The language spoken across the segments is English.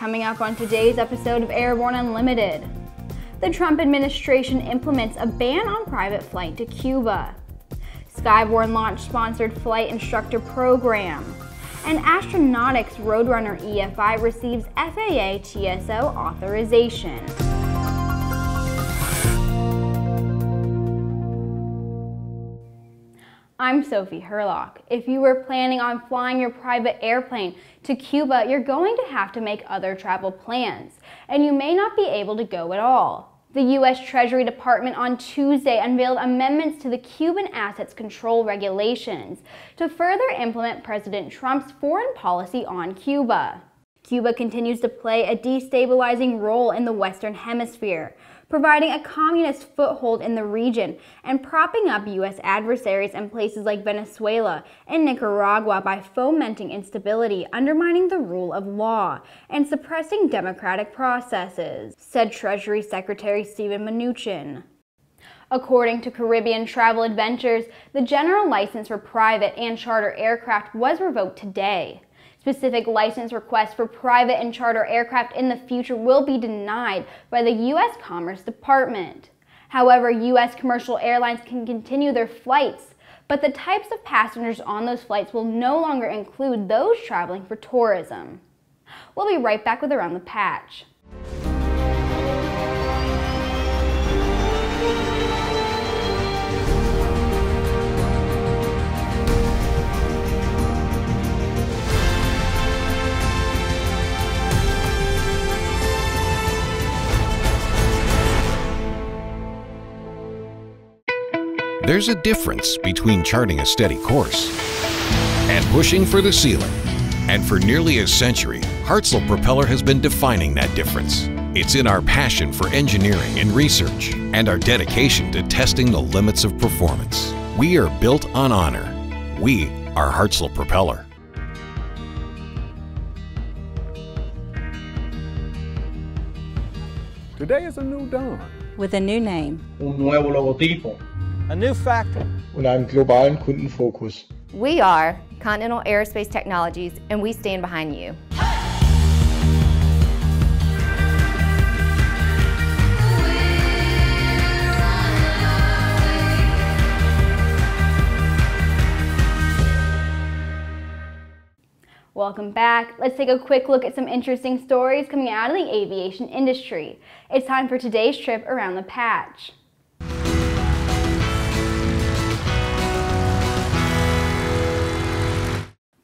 Coming up on today's episode of Airborne Unlimited. The Trump administration implements a ban on private flight to Cuba. Skyborne launch sponsored flight instructor program. And Astronautics Roadrunner EFI receives FAA TSO authorization. I'm Sophie Hurlock. If you were planning on flying your private airplane to Cuba, you're going to have to make other travel plans, and you may not be able to go at all. The U.S. Treasury Department on Tuesday unveiled amendments to the Cuban Assets Control Regulations to further implement President Trump's foreign policy on Cuba. Cuba continues to play a destabilizing role in the Western Hemisphere, providing a communist foothold in the region and propping up U.S. adversaries in places like Venezuela and Nicaragua by fomenting instability, undermining the rule of law, and suppressing democratic processes, said Treasury Secretary Steven Mnuchin. According to Caribbean Travel Adventures, the general license for private and charter aircraft was revoked today. Specific license requests for private and charter aircraft in the future will be denied by the U.S. Commerce Department. However, U.S. commercial airlines can continue their flights, but the types of passengers on those flights will no longer include those traveling for tourism. We'll be right back with Around the Patch. There's a difference between charting a steady course and pushing for the ceiling. And for nearly a century, Hartzell Propeller has been defining that difference. It's in our passion for engineering and research and our dedication to testing the limits of performance. We are built on honor. We are Hartzell Propeller. Today is a new dawn. With a new name. Un nuevo logotipo a new factor und einem globalen Kundenfokus. We are Continental Aerospace Technologies and we stand behind you. Welcome back. Let's take a quick look at some interesting stories coming out of the aviation industry. It's time for today's trip around the patch.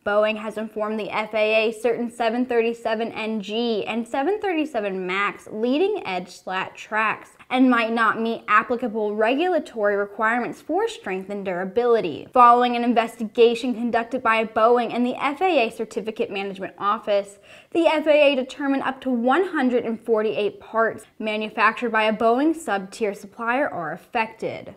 Boeing has informed the FAA certain 737NG and 737 MAX leading edge slat tracks and might not meet applicable regulatory requirements for strength and durability. Following an investigation conducted by Boeing and the FAA Certificate Management Office, the FAA determined up to 148 parts manufactured by a Boeing sub-tier supplier are affected.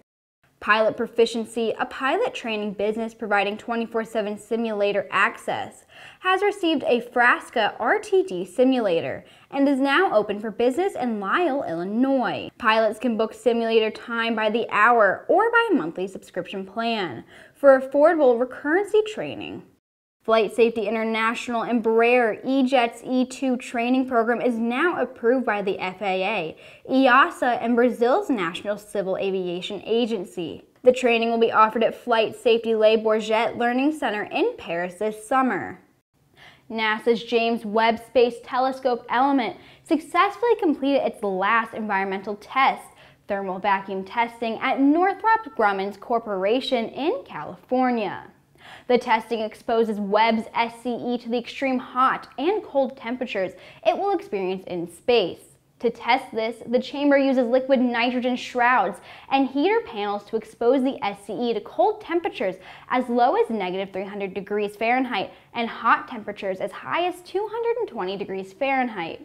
Pilot Proficiency, a pilot training business providing 24-7 simulator access, has received a Frasca RTD simulator and is now open for business in Lisle, Illinois. Pilots can book simulator time by the hour or by monthly subscription plan for affordable recurrency training. Flight Safety International Embraer E-Jets E2 training program is now approved by the FAA, EASA, and Brazil's National Civil Aviation Agency. The training will be offered at Flight Safety Le Bourget Learning Center in Paris this summer. NASA's James Webb Space Telescope Element successfully completed its last environmental test, thermal vacuum testing at Northrop Grumman Corporation in California. The testing exposes Webb's SCE to the extreme hot and cold temperatures it will experience in space. To test this, the chamber uses liquid nitrogen shrouds and heater panels to expose the SCE to cold temperatures as low as negative 300 degrees Fahrenheit and hot temperatures as high as 220 degrees Fahrenheit.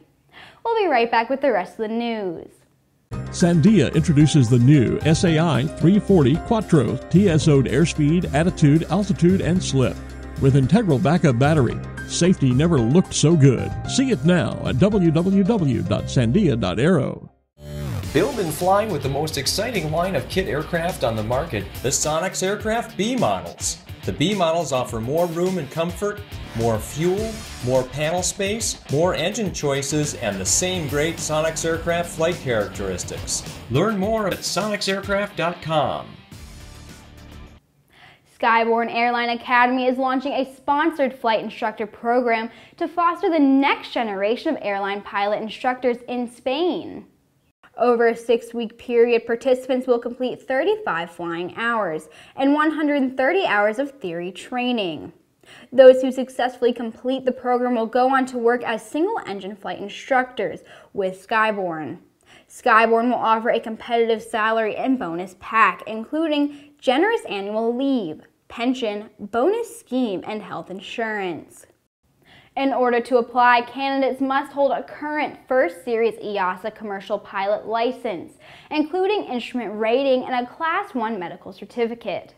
We'll be right back with the rest of the news. Sandia introduces the new SAI 340 Quattro TSO'd airspeed, attitude, altitude, and slip. With integral backup battery, safety never looked so good. See it now at www.sandia.aero. Build and fly with the most exciting line of kit aircraft on the market, the Sonex Aircraft B models. The B models offer more room and comfort, more fuel, more panel space, more engine choices, and the same great Sonex aircraft flight characteristics. Learn more at sonexaircraft.com. Skyborne Airline Academy is launching a sponsored flight instructor program to foster the next generation of airline pilot instructors in Spain. Over a six-week period, participants will complete 35 flying hours and 130 hours of theory training. Those who successfully complete the program will go on to work as single-engine flight instructors with Skyborne. Skyborne will offer a competitive salary and bonus pack, including generous annual leave, pension, bonus scheme, and health insurance. In order to apply, candidates must hold a current first series EASA commercial pilot license, including instrument rating and a Class 1 medical certificate.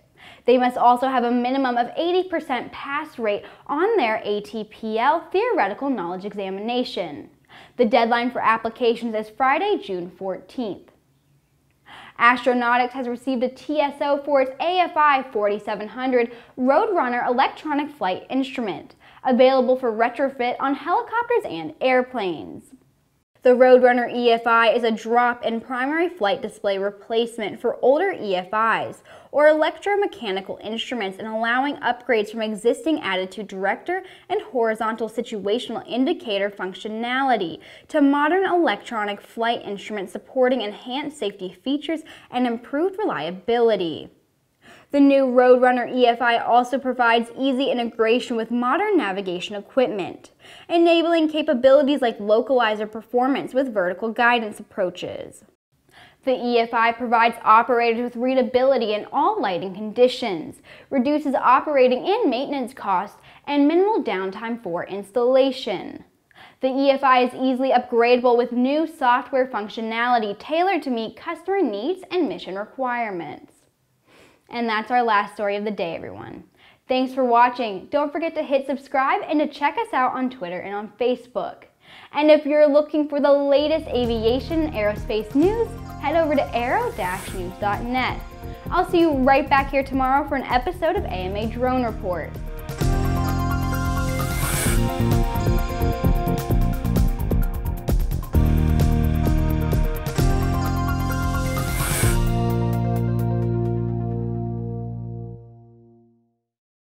They must also have a minimum of 80% pass rate on their ATPL theoretical knowledge examination. The deadline for applications is Friday, June 14th. Astronautics has received a TSO for its AFI 4700 Roadrunner electronic flight instrument available for retrofit on helicopters and airplanes. The Roadrunner EFI is a drop-in primary flight display replacement for older EFIs, or electromechanical instruments and allowing upgrades from existing attitude director and horizontal situational indicator functionality to modern electronic flight instruments supporting enhanced safety features and improved reliability. The new Roadrunner EFI also provides easy integration with modern navigation equipment, enabling capabilities like localizer performance with vertical guidance approaches. The EFI provides operators with readability in all lighting conditions, reduces operating and maintenance costs, and minimal downtime for installation. The EFI is easily upgradable with new software functionality tailored to meet customer needs and mission requirements. And that's our last story of the day, everyone. Thanks for watching. Don't forget to hit subscribe and to check us out on Twitter and on Facebook. And if you're looking for the latest aviation and aerospace news, head over to aero-news.net. I'll see you right back here tomorrow for an episode of AMA Drone Report.